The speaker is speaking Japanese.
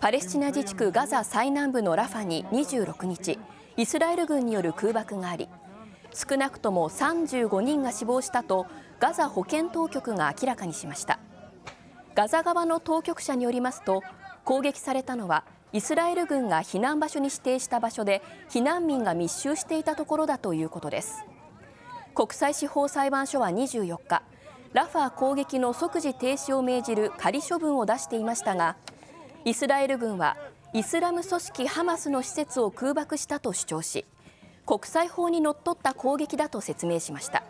パレスチナ自治区ガザ最南部のラファに26日、イスラエル軍による空爆があり、少なくとも35人が死亡したとガザ保健当局が明らかにしました。ガザ側の当局者によりますと攻撃されたのはイスラエル軍が避難場所に指定した場所で避難民が密集していたところだということです。国際司法裁判所は24日ラファ攻撃の即時停止を命じる仮処分を出していましたがイスラエル軍はイスラム組織ハマスの施設を空爆したと主張し国際法にのっとった攻撃だと説明しました。